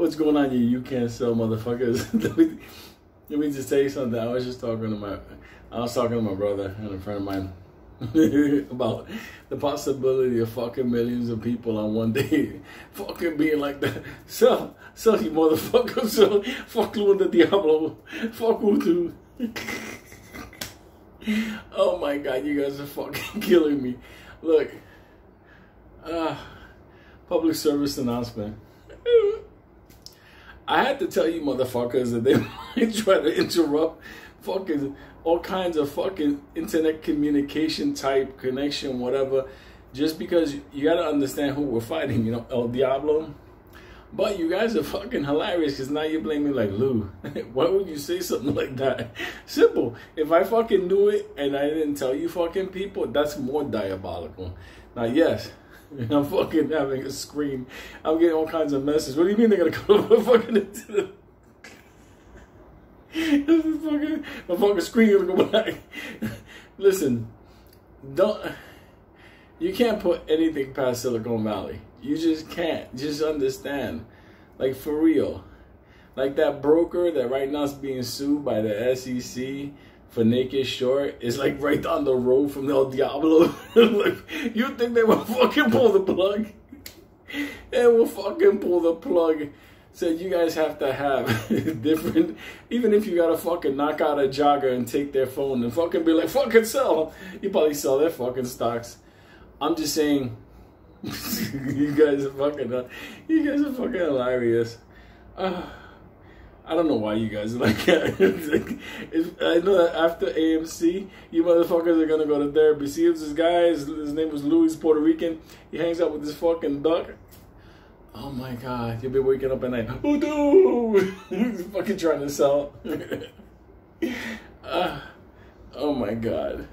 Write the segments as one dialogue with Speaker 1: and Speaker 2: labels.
Speaker 1: What's going on, you you can't sell motherfuckers? let, me, let me just tell you something. I was just talking to my, I was talking to my brother and a friend of mine about the possibility of fucking millions of people on one day fucking being like that. So, so you motherfucker, so fuck the Diablo, fuck Utu. oh my god, you guys are fucking killing me. Look, uh, public service announcement. I had to tell you motherfuckers that they might try to interrupt fucking all kinds of fucking internet communication type connection, whatever, just because you gotta understand who we're fighting, you know, El Diablo. But you guys are fucking hilarious because now you're blaming like Lou. Why would you say something like that? Simple. If I fucking knew it and I didn't tell you fucking people, that's more diabolical. Now, yes, I'm fucking having a screen. I'm getting all kinds of messages. What do you mean they're gonna come over fucking into the fucking my fucking screen gonna go black. Listen, don't you can't put anything past Silicon Valley. You just can't. Just understand. Like for real. Like that broker that right now is being sued by the SEC for naked short is like right down the road from El Diablo. like, you think they will fucking pull the plug? They will fucking pull the plug. Said so you guys have to have different, even if you gotta fucking knock out a jogger and take their phone and fucking be like, fucking sell. You probably sell their fucking stocks. I'm just saying, you guys are fucking, uh, you guys are fucking hilarious. Uh, I don't know why you guys like that. I know that after AMC, you motherfuckers are gonna go to therapy. See, if this guy, his, his name was Louis, Puerto Rican. He hangs out with this fucking duck. Oh my god, you'll be waking up at night. Oh no! He's fucking trying to sell. uh, oh my god.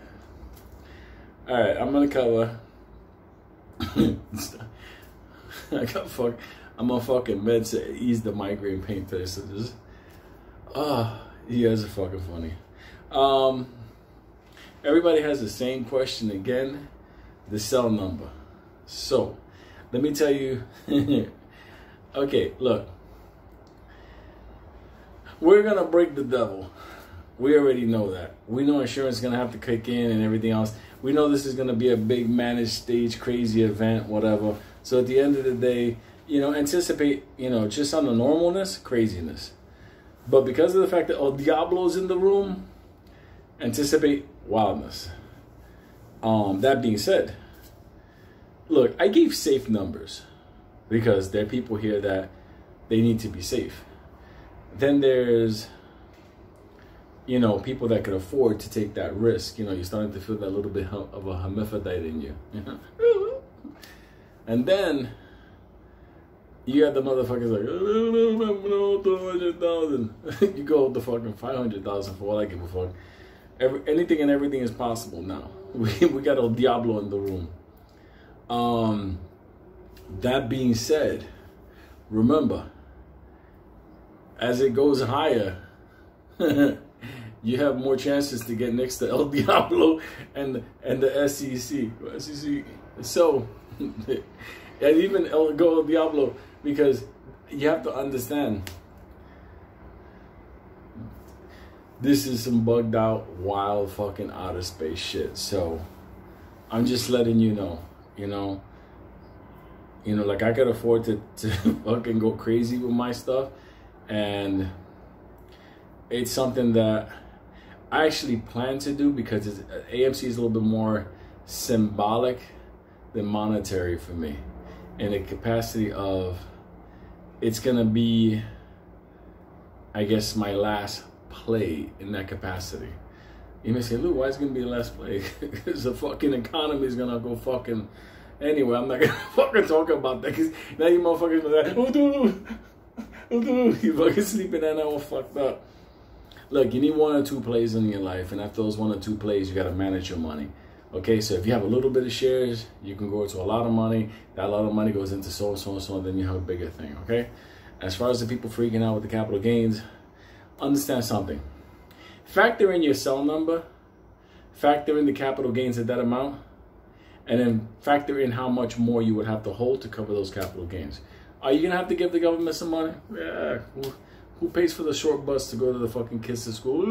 Speaker 1: Alright, I'm gonna cover. I got fuck. I'm on fucking meds to ease the migraine pain today, so just. Ah, oh, you guys are fucking funny. Um, everybody has the same question again the sell number. So, let me tell you. okay, look. We're gonna break the devil. We already know that. We know insurance is gonna have to kick in and everything else. We know this is gonna be a big managed stage, crazy event, whatever. So at the end of the day, you know, anticipate, you know, just on the normalness, craziness. But because of the fact that El Diablo's in the room, anticipate wildness. Um, that being said, look, I gave safe numbers because there are people here that they need to be safe. Then there's, you know, people that can afford to take that risk. You know, you're starting to feel that little bit of a hermaphrodite in you. and then you got the motherfuckers like, no, 200,000. you go the fucking 500,000 for what I give a fuck. Every, anything and everything is possible now. We, we got El Diablo in the room. Um, that being said, remember, as it goes higher, you have more chances to get next to El Diablo and and the SEC. SEC. So, and even El Go Diablo, because you have to understand this is some bugged out, wild, fucking outer space shit. So, I'm just letting you know, you know you know, like I could afford to, to fucking go crazy with my stuff. And it's something that I actually plan to do because AMC is a little bit more symbolic than monetary for me. In the capacity of, it's gonna be, I guess, my last play in that capacity. You may say, Lou, why is it gonna be the last play? Because the fucking economy is gonna go fucking Anyway, I'm not gonna fucking talk about that because now you motherfuckers are like, oh dude, oh dude, you fucking sleeping and all fucked up. Look, you need one or two plays in your life, and after those one or two plays, you gotta manage your money. Okay, so if you have a little bit of shares, you can go to a lot of money. That lot of money goes into so and so and so, and then you have a bigger thing. Okay. As far as the people freaking out with the capital gains, understand something. Factor in your sell number. Factor in the capital gains at that amount and then factor in how much more you would have to hold to cover those capital gains. Are you gonna have to give the government some money? Yeah. Who, pays for the short bus to go to the fucking kids to school?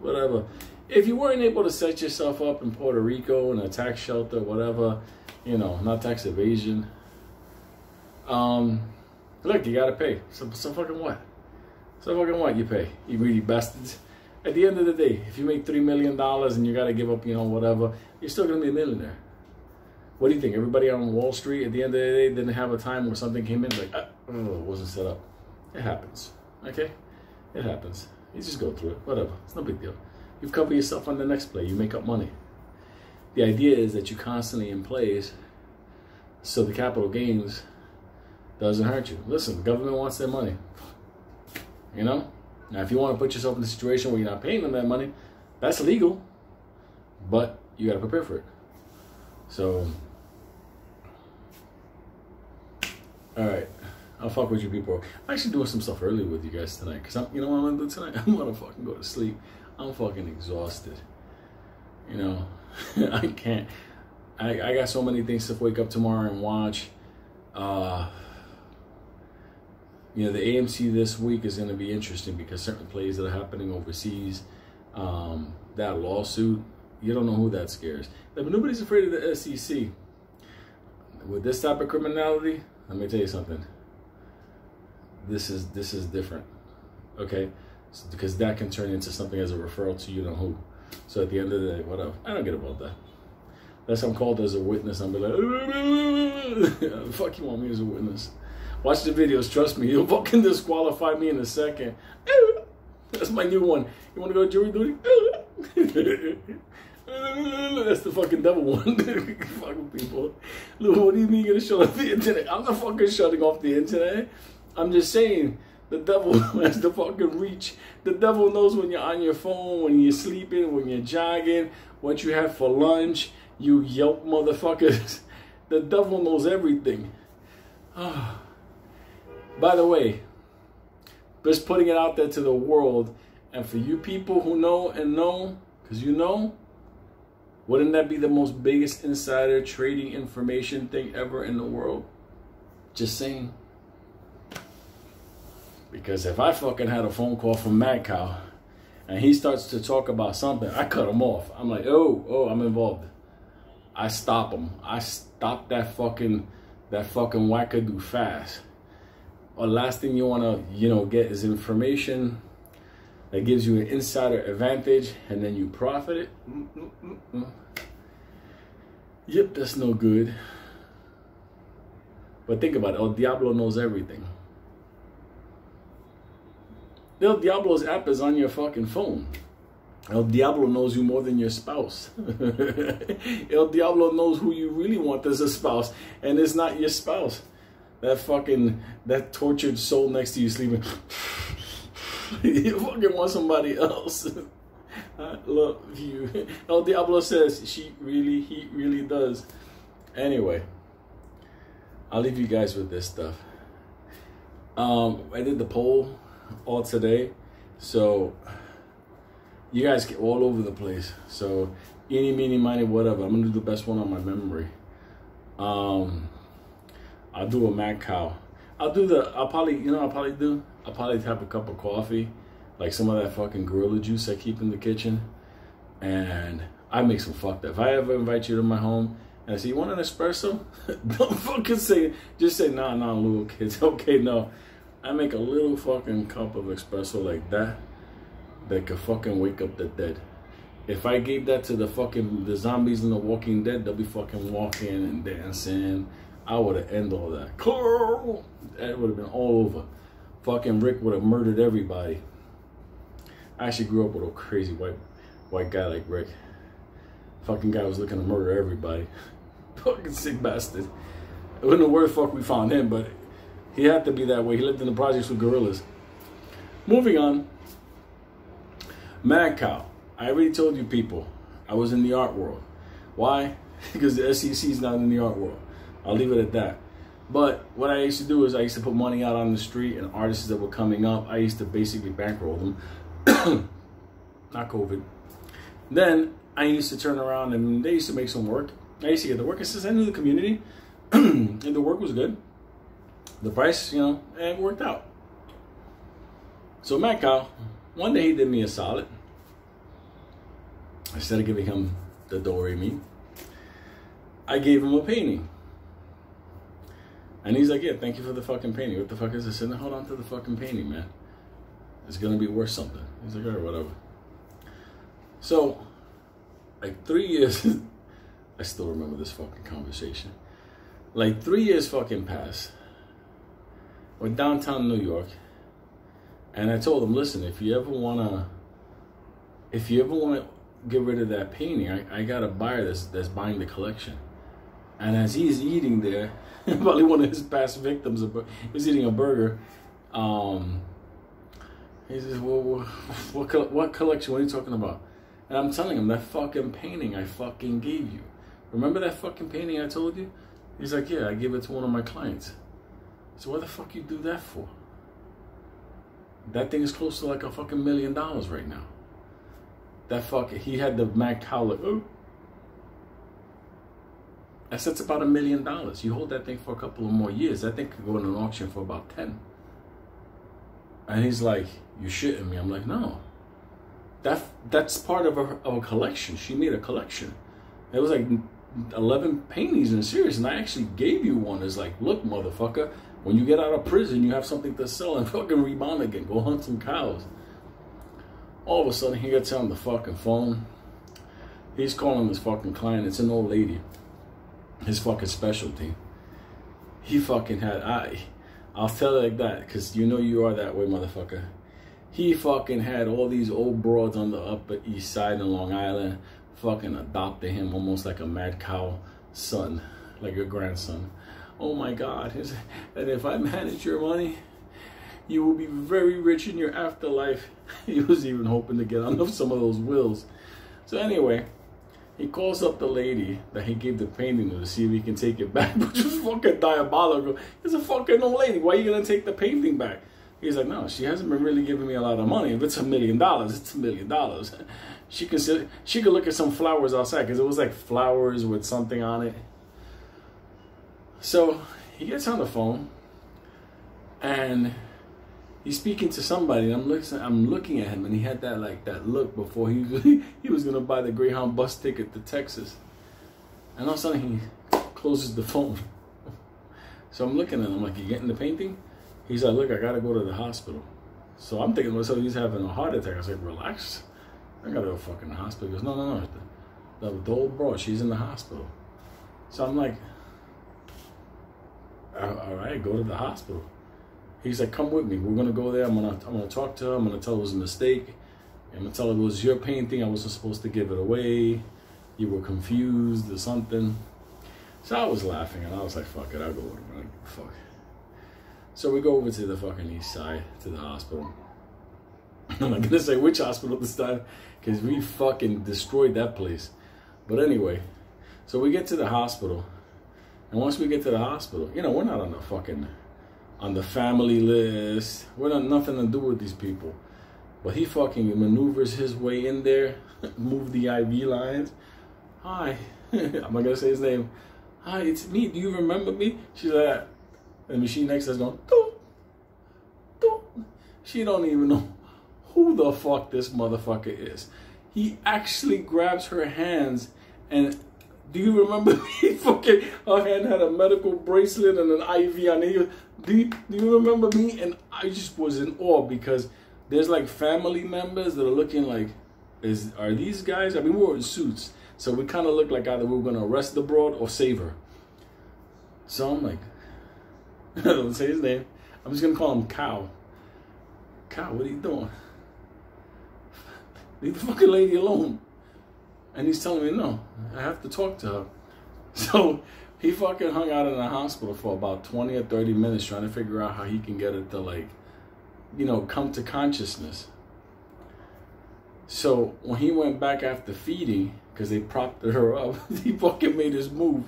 Speaker 1: Whatever. If you weren't able to set yourself up in Puerto Rico in a tax shelter, whatever, you know, not tax evasion. Um, look, you gotta pay. So, so fucking what? So fucking what you pay? You greedy bastards. At the end of the day, if you make three million dollars and you gotta give up, you know, whatever, you're still gonna be a millionaire. What do you think? Everybody on Wall Street at the end of the day didn't have a time where something came in like, ah, oh, it wasn't set up. It happens. Okay? It happens. You just go through it. Whatever. It's no big deal. You cover yourself on the next play. You make up money. The idea is that you constantly in plays so the capital gains doesn't hurt you. Listen, the government wants their money. You know? Now, if you want to put yourself in a situation where you're not paying them that money, that's legal. But you got to prepare for it. So, all right. I'll fuck with you people. I'm actually doing some stuff early with you guys tonight. Because you know what I'm going to do tonight? I'm going to fucking go to sleep. I'm fucking exhausted. You know, I can't. I, I got so many things to wake up tomorrow and watch. Uh, you know, the AMC this week is going to be interesting because certain plays that are happening overseas, um, that lawsuit, you don't know who that scares. But nobody's afraid of the SEC. With this type of criminality, let me tell you something. This is this is different, okay? Because that can turn into something as a referral to you know who. So at the end of the day, whatever. I don't get about that. Unless I'm called as a witness, I'm be like, fuck you want me as a witness. Watch the videos, trust me, you'll fucking disqualify me in a second. That's my new one. You wanna go jury duty? That's the fucking devil one. fucking people. Look, what do you mean you're gonna shut off the internet? I'm not fucking shutting off the internet. I'm just saying the devil has the fucking reach. The devil knows when you're on your phone, when you're sleeping, when you're jogging, what you have for lunch, you yelp motherfuckers. The devil knows everything. Ah. By the way, just putting it out there to the world, and for you people who know and know, because you know, wouldn't that be the most biggest insider trading information thing ever in the world? Just saying. Because if I fucking had a phone call from Mad Cow and he starts to talk about something, I cut him off. I'm like, oh, oh, I'm involved. I stop him. I stop that fucking that fucking wackadoo fast or last thing you want to you know get is information that gives you an insider advantage and then you profit it mm, mm, mm, yep that's no good but think about it el diablo knows everything el diablo's app is on your fucking phone El Diablo knows you more than your spouse. El Diablo knows who you really want as a spouse, and it's not your spouse that fucking that tortured soul next to you sleeping. you fucking want somebody else. I love you. El Diablo says she really, he really does. Anyway, I'll leave you guys with this stuff. Um, I did the poll all today, so you guys get all over the place. So, any, meeny, miny, whatever. I'm gonna do the best one on my memory. Um, I'll do a mad cow. I'll do the. I'll probably. You know. I'll probably do. I'll probably have a cup of coffee, like some of that fucking gorilla juice I keep in the kitchen, and I make some fucked up. If I ever invite you to my home and I say you want an espresso, don't fucking say. Just say nah, nah, little kids. Okay, no. I make a little fucking cup of espresso like that that could fucking wake up the dead. If I gave that to the fucking the zombies in the Walking Dead, they'll be fucking walking and dancing I would have ended all that. That would have been all over. Fucking Rick would have murdered everybody. I actually grew up with a crazy white white guy like Rick. Fucking guy was looking to murder everybody. Fucking sick bastard. I don't know where the fuck we found him, but he had to be that way. He lived in the projects with gorillas. Moving on. Mad Cow. I already told you people, I was in the art world. Why? because the SEC is not in the art world. I'll leave it at that. But what I used to do is I used to put money out on the street and artists that were coming up, I used to basically bankroll them. Not COVID. Then I used to turn around and they used to make some work. I used to get the work. Since I knew the community and the work was good, the price, you know, it worked out. So Mad Cow, one day he did me a solid. Instead of giving him the Dory me, I gave him a painting. And he's like, yeah, thank you for the fucking painting. What the fuck is this? And hold on to the fucking painting, man. It's gonna be worth something. He's like, all right, whatever. So, like three years, I still remember this fucking conversation. Like three years fucking passed. We're downtown New York. And I told him, listen, if you ever wanna, if you ever wanna get rid of that painting, I, I got a buyer that's, that's buying the collection. And as he's eating there, probably one of his past victims is eating a burger. Um, he says, "Well, what what collection? What are you talking about?" And I'm telling him that fucking painting I fucking gave you. Remember that fucking painting I told you? He's like, "Yeah, I gave it to one of my clients." So what the fuck you do that for? That thing is close to like a fucking million dollars right now. That fuck, he had the Mac Howler. Oh, that's about a million dollars. You hold that thing for a couple of more years, that thing could go in an auction for about 10. And he's like, you shitting me. I'm like, no. That, that's part of a, of a collection. She made a collection. It was like 11 paintings in a series. And I actually gave you one. It's like, look, motherfucker, when you get out of prison, you have something to sell and fucking rebound again. Go hunt some cows. All of a sudden, he gets on the fucking phone. He's calling his fucking client. It's an old lady his fucking specialty. He fucking had I I'll tell it like that because you know you are that way, motherfucker. He fucking had all these old broads on the Upper East Side in Long Island fucking adopted him almost like a mad cow son, like a grandson. Oh my God. And if I manage your money, you will be very rich in your afterlife. He was even hoping to get on some of those wills. So anyway, he calls up the lady that he gave the painting to to see if he can take it back, which was fucking diabolical. It's a fucking old lady. Why are you gonna take the painting back? He's like, no, she hasn't been really giving me a lot of money. If it's a million dollars, it's a million dollars. She could she could look at some flowers outside because it was like flowers with something on it. So he gets on the phone and he's speaking to somebody. I'm looking, I'm looking at him, and he had that like that look before he he was gonna buy the Greyhound bus ticket to Texas, and all of a sudden he closes the phone. so I'm looking at him like, "You getting the painting?" He's like, "Look, I gotta go to the hospital." So I'm thinking myself, he's having a heart attack. I was like, "Relax, I gotta go fucking the hospital." He goes, "No, no, no, the, the, the old bro, she's in the hospital." So I'm like, "All right, go to the hospital." He's like, come with me. We're gonna go there. I'm gonna I'm gonna talk to her. I'm gonna tell her it was a mistake. I'm gonna tell her it was your painting. I wasn't supposed to give it away. You were confused or something. So I was laughing and I was like, fuck it, I'll go with him. Like, fuck. So we go over to the fucking east side to the hospital. I'm not gonna say which hospital this time because we fucking destroyed that place. But anyway, so we get to the hospital. And once we get to the hospital, you know, we're not on the fucking on the family list. We don't nothing to do with these people. But he fucking maneuvers his way in there, move the IV lines. Hi, I'm not gonna say his name. Hi, it's me. Do you remember me? She's like, the machine next us going, doop, doop. She don't even know who the fuck this motherfucker is. He actually grabs her hands and do you remember me fucking her hand had a medical bracelet and an IV on it? Do you, do you remember me? And I just was in awe because there's like family members that are looking like, is are these guys? I mean, we were in suits, so we kind of looked like either we were gonna arrest the broad or save her. So I'm like, don't say his name. I'm just gonna call him Cow. Cow, what are you doing? Leave the fucking lady alone. And he's telling me, no, I have to talk to her. So he fucking hung out in the hospital for about 20 or 30 minutes trying to figure out how he can get it to like, you know, come to consciousness. So when he went back after feeding, because they propped her up, he fucking made his move.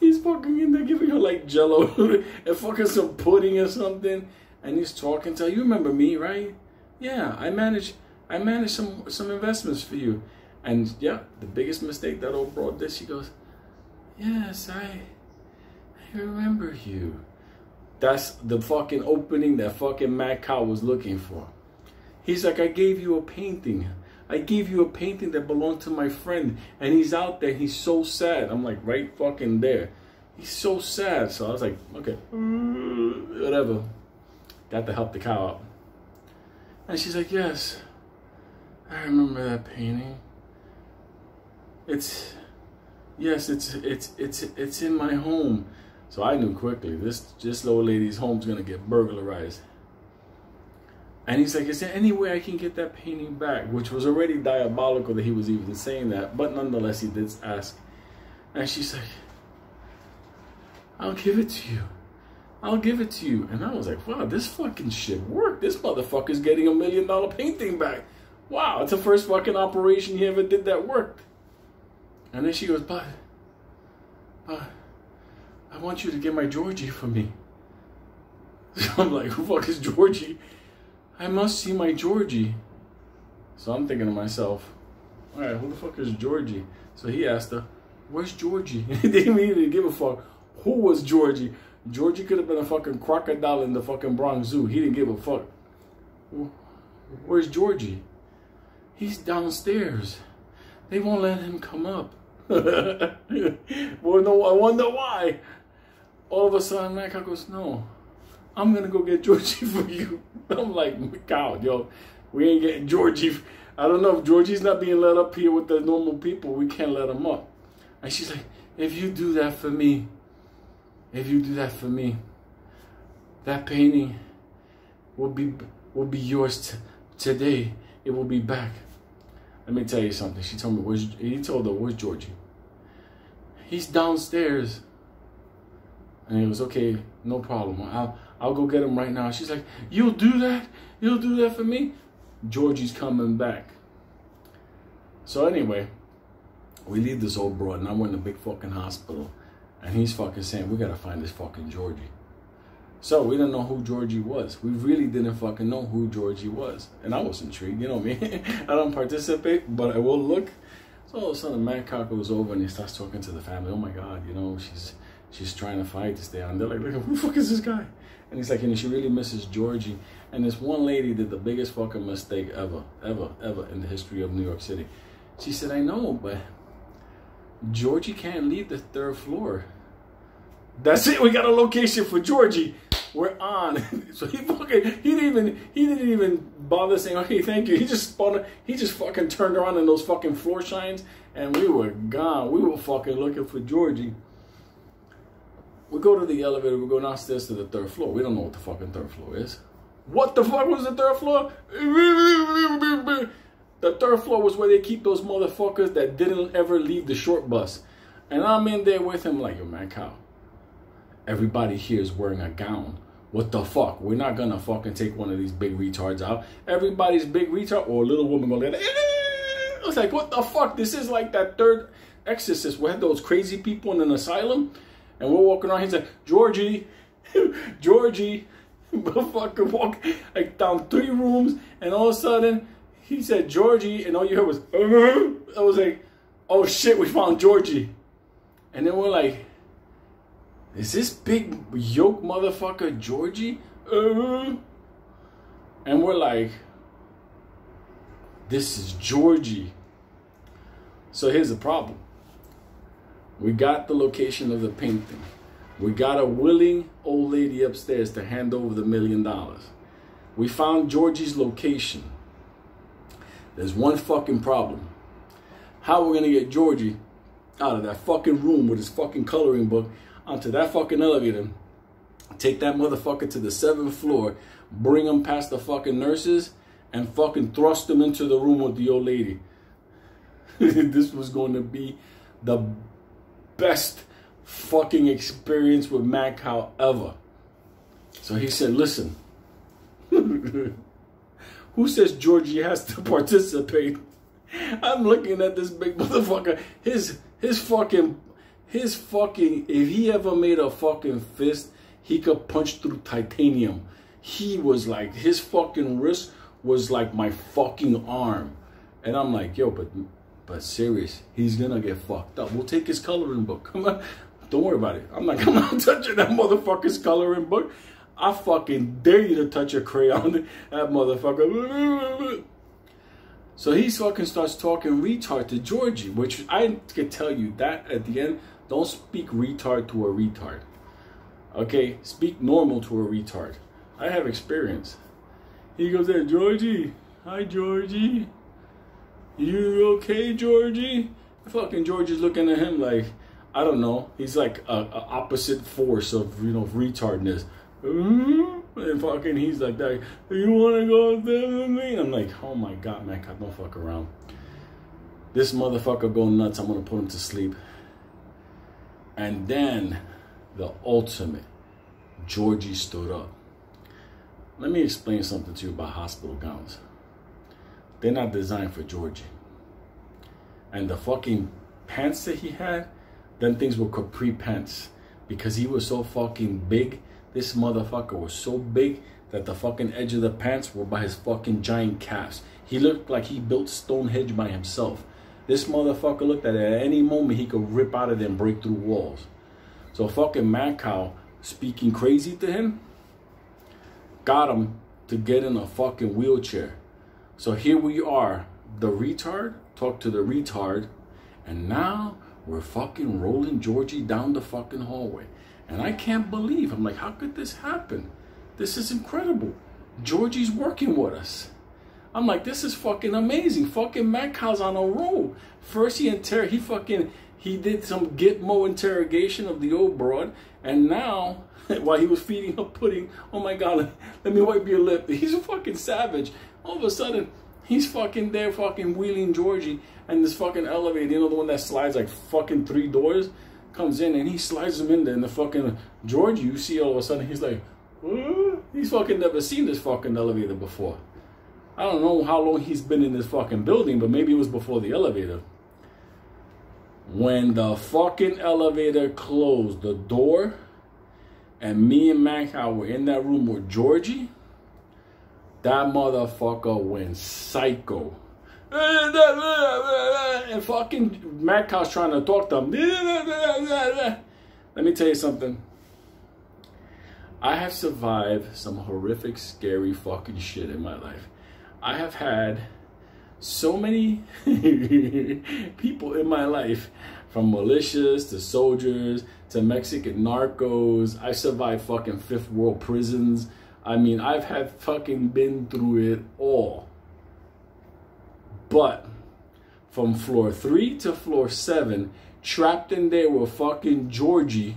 Speaker 1: He's fucking in there giving her like jello and fucking some pudding or something. And he's talking to her. You remember me, right? Yeah, I managed I managed some some investments for you. And yeah, the biggest mistake that old broad did, she goes, Yes, I, I remember you. That's the fucking opening that fucking Mad Cow was looking for. He's like, I gave you a painting. I gave you a painting that belonged to my friend. And he's out there. He's so sad. I'm like, right fucking there. He's so sad. So I was like, okay, mm, whatever. Got to help the cow out. And she's like, yes, I remember that painting. It's, yes, it's, it's, it's, it's in my home. So I knew quickly this this little lady's home's gonna get burglarized. And he's like, is there any way I can get that painting back? Which was already diabolical that he was even saying that, but nonetheless he did ask. And she's like, I'll give it to you. I'll give it to you. And I was like, wow, this fucking shit worked. This motherfucker's getting a million dollar painting back. Wow, it's the first fucking operation he ever did that worked. And then she goes, but, but, I want you to get my Georgie for me. So I'm like, who fuck is Georgie? I must see my Georgie. So I'm thinking to myself, all right, who the fuck is Georgie? So he asked her, where's Georgie? he didn't even give a fuck. Who was Georgie? Georgie could have been a fucking crocodile in the fucking Bronx Zoo. He didn't give a fuck. Where's Georgie? He's downstairs. They won't let him come up. well, no, I wonder why all of a sudden Mecca goes, no, I'm gonna go get Georgie for you. I'm like, God, yo, we ain't getting Georgie. I don't know if Georgie's not being let up here with the normal people, we can't let him up. And she's like, if you do that for me, if you do that for me, that painting will be will be yours today. It will be back. Let me tell you something. She told me, where's, he told her, where's Georgie? He's downstairs and he was okay, no problem. I'll I'll go get him right now. She's like, you'll do that? You'll do that for me? Georgie's coming back. So anyway, we leave this old broad, and I'm in the big fucking hospital, and he's fucking saying we gotta find this fucking Georgie. So we didn't know who Georgie was. We really didn't fucking know who Georgie was, and I was intrigued. You know me. I don't participate, but I will look. So all of a sudden, Matt Cocker goes over and he starts talking to the family. Oh my God, you know she's she's trying to fight to stay on. They're like, who the fuck is this guy? And he's like, you know, she really misses Georgie. And this one lady did the biggest fucking mistake ever, ever, ever in the history of New York City. She said, I know, but Georgie can't leave the third floor. That's it. We got a location for Georgie. We're on. so he fucking he didn't even he didn't even bother saying, okay, thank you. He just he just fucking turned around in those fucking floor shines and we were gone. We were fucking looking for Georgie we go to the elevator, we go downstairs to the third floor. We don't know what the fucking third floor is. What the fuck was the third floor? The third floor was where they keep those motherfuckers that didn't ever leave the short bus. And I'm in there with him like, yo, man, cow. Everybody here is wearing a gown. What the fuck? We're not gonna fucking take one of these big retards out. Everybody's big retard or a little woman gonna let I was like, what the fuck? This is like that third exorcist where those crazy people in an asylum and we're walking around. He's like, Georgie, Georgie, motherfucker, walk like down three rooms, and all of a sudden he said Georgie, and all you heard was, uh, I was like, oh shit, we found Georgie, and then we're like, is this big yoke motherfucker Georgie? Uh, and we're like, this is Georgie. So here's the problem. We got the location of the painting. We got a willing old lady upstairs to hand over the million dollars. We found Georgie's location. There's one fucking problem. How we're we gonna get Georgie out of that fucking room with his fucking coloring book onto that fucking elevator, take that motherfucker to the seventh floor, bring him past the fucking nurses, and fucking thrust him into the room with the old lady. this was going to be the best fucking experience with Mad Cow ever. So he said, listen, who says Georgie has to participate? I'm looking at this big motherfucker. His his fucking his fucking if he ever made a fucking fist, he could punch through titanium. He was like his fucking wrist was like my fucking arm. And I'm like, yo, but but serious, he's gonna get fucked up. We'll take his coloring book. Come on. Don't worry about it. I'm like, I'm not touching that motherfucker's coloring book. I fucking dare you to touch a crayon. That motherfucker. So he fucking starts talking retard to Georgie, which I can tell you that at the end, don't speak retard to a retard. Okay, speak normal to a retard. I have experience. He goes there, Georgie. Hi, Georgie. You okay, Georgie? Fucking Georgie's looking at him like, I don't know. He's like a, a opposite force of you know retardness. Mm-hmm. And fucking, he's like that. You wanna go there with me? I'm like, oh my god, man, God, don't fuck around. This motherfucker go nuts. I'm gonna put him to sleep. And then the ultimate, Georgie stood up. Let me explain something to you about hospital gowns. They're not designed for Georgie. And the fucking pants that he had, then things were capri pants. Because he was so fucking big, this motherfucker was so big that the fucking edge of the pants were by his fucking giant calves. He looked like he built Stonehenge by himself. This motherfucker looked at it at any moment he could rip out of and break through walls. So fucking Mad Cow speaking crazy to him got him to get in a fucking wheelchair. So here we are, the retard talk to the retard, and now we're fucking rolling Georgie down the fucking hallway. And I can't believe, I'm like, how could this happen? This is incredible. Georgie's working with us. I'm like, this is fucking amazing. Fucking Mad Cow's on a roll. First he inter he fucking he did some Gitmo interrogation of the old broad, and now while he was feeding her pudding, oh my god, let me wipe your lip. He's a fucking savage. All of a sudden, he's fucking there fucking wheeling Georgie and this fucking elevator, you know the one that slides like fucking three doors, comes in and he slides him in there and the fucking Georgie, you see all of a sudden he's like, he's fucking never seen this fucking elevator before. I don't know how long he's been in this fucking building, but maybe it was before the elevator. When the fucking elevator closed, the door, and me and Mad Cow were in that room with Georgie, that motherfucker went psycho. And fucking Mad Cow's trying to talk to him. Let me tell you something. I have survived some horrific, scary fucking shit in my life. I have had so many people in my life, from militias to soldiers to Mexican narcos. I survived fucking fifth world prisons. I mean, I've had fucking been through it all. But from floor three to floor seven, trapped in there with fucking Georgie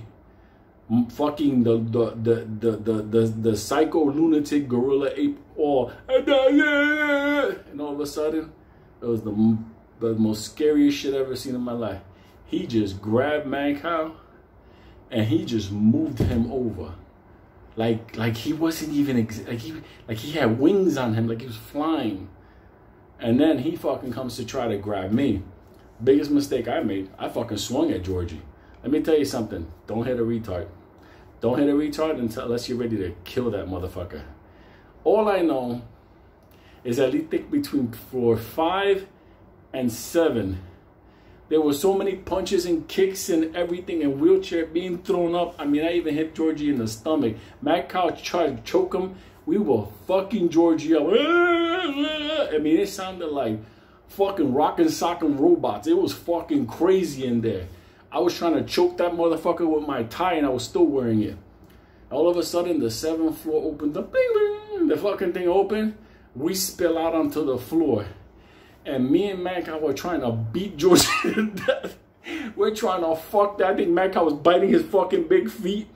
Speaker 1: fucking the the the the the the, the psycho lunatic gorilla ape all and all of a sudden it was the the most scariest shit I've ever seen in my life. He just grabbed Mad Cow and he just moved him over. Like like he wasn't even like he like he had wings on him, like he was flying. And then he fucking comes to try to grab me. Biggest mistake I made, I fucking swung at Georgie. Let me tell you something. Don't hit a retard. Don't hit a retard unless you're ready to kill that motherfucker. All I know is that he think between floor five and seven, there were so many punches and kicks and everything and wheelchair being thrown up. I mean, I even hit Georgie in the stomach. Mad Cow tried to choke him. We were fucking Georgie up. I mean, it sounded like fucking rock rockin' sockin' robots. It was fucking crazy in there. I was trying to choke that motherfucker with my tie and I was still wearing it. All of a sudden, the seventh floor opened up. Bing, bing, the fucking thing opened. We spill out onto the floor. And me and Mad Cow were trying to beat George to death. We're trying to fuck that. I think Mad Cow was biting his fucking big feet.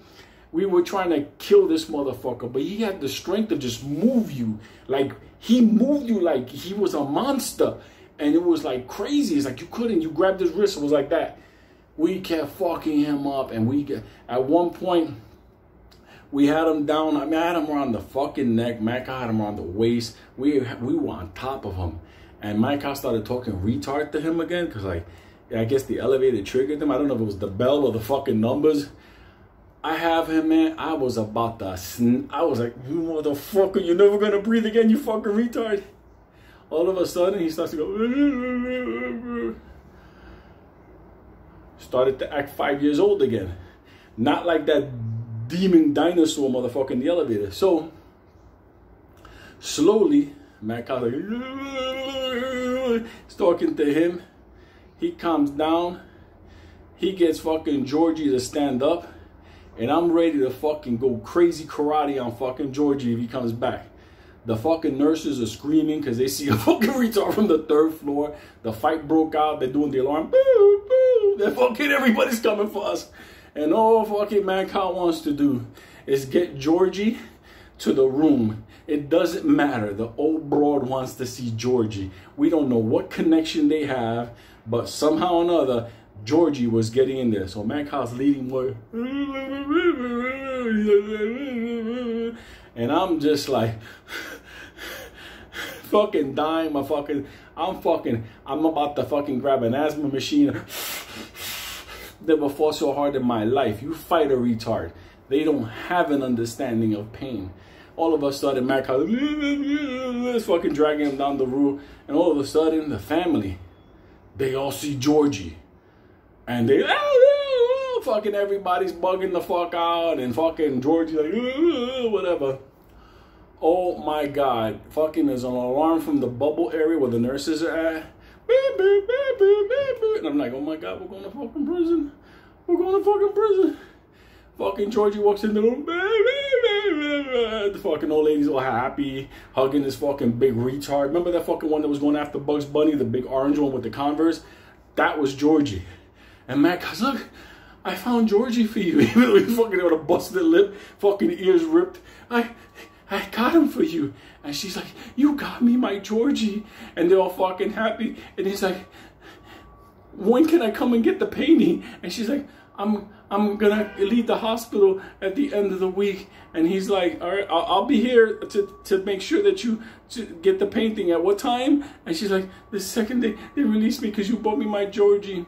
Speaker 1: We were trying to kill this motherfucker. But he had the strength to just move you. Like, he moved you like he was a monster. And it was like crazy. It's like you couldn't. You grabbed his wrist. It was like that we kept fucking him up and we get, at one point we had him down. I mean, I had him around the fucking neck. Mac I had him around the waist. We we were on top of him, and my Mike started talking retard to him again because like I guess the elevator triggered him. I don't know if it was the bell or the fucking numbers. I have him, man. I was about to. Sn I was like, you motherfucker, you're never gonna breathe again, you fucking retard. All of a sudden, he starts to go started to act five years old again. Not like that demon dinosaur motherfucker in the elevator. So slowly, Mad Cow's like, talking to him. He calms down. He gets fucking Georgie to stand up. And I'm ready to fucking go crazy karate on fucking Georgie if he comes back. The fucking nurses are screaming because they see a fucking retard from the third floor. The fight broke out. They're doing the alarm. Boo, boo. They're fucking everybody's coming for us. And all fucking Mankind wants to do is get Georgie to the room. It doesn't matter. The old broad wants to see Georgie. We don't know what connection they have, but somehow or another, Georgie was getting in there. So Mad Cow's leading more. And I'm just like fucking dying my fucking I'm fucking I'm about to fucking grab an asthma machine. Never fought so hard in my life. You fight a retard. They don't have an understanding of pain. All of a sudden, Mac is fucking dragging him down the room, and all of a sudden, the family, they all see Georgie and they ah, ah, ah, fucking everybody's bugging the fuck out and fucking Georgie like whatever. Oh my god, fucking there's an alarm from the bubble area where the nurses are at. And I'm like, oh my god, we're going to fucking prison. We're going to fucking prison. Fucking Georgie walks in the room. The fucking old lady's all happy, hugging this fucking big retard. Remember that fucking one that was going after Bugs Bunny, the big orange one with the Converse? That was Georgie. And Matt goes, look, I found Georgie for you. Even though he's fucking with a busted lip, fucking ears ripped. I I got him for you. And she's like, you got me my Georgie. And they're all fucking happy. And he's like, when can I come and get the painting? And she's like, I'm I'm gonna leave the hospital at the end of the week. And he's like, all right, I'll, I'll be here to, to make sure that you get the painting. At what time? And she's like, the second day they released me because you bought me my Georgie.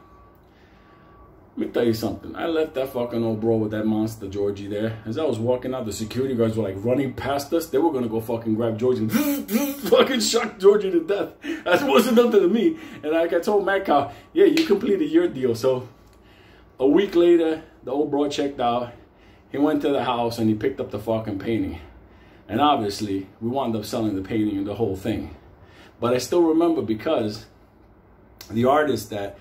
Speaker 1: Let me tell you something. I left that fucking old bro with that monster Georgie there. As I was walking out, the security guards were like running past us. They were gonna go fucking grab Georgie and fucking shock Georgie to death. That wasn't nothing to me. And like I told Metcalf, yeah, you completed your deal. So a week later, the old bro checked out. He went to the house and he picked up the fucking painting. And obviously, we wound up selling the painting and the whole thing. But I still remember because the artist that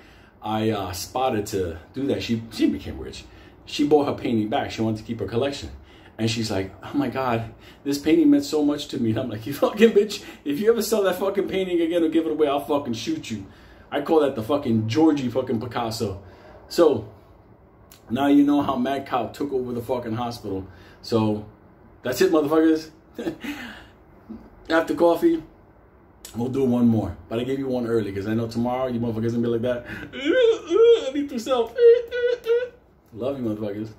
Speaker 1: I uh, spotted to do that. She she became rich. She bought her painting back. She wanted to keep her collection. And she's like, oh my God, this painting meant so much to me. And I'm like, you fucking bitch, if you ever sell that fucking painting again or give it away, I'll fucking shoot you. I call that the fucking Georgie fucking Picasso. So now you know how Mad Cow took over the fucking hospital. So that's it, motherfuckers. After coffee, We'll do one more. But I gave you one early because I know tomorrow you motherfuckers gonna be like that. I need to self. Love you, motherfuckers.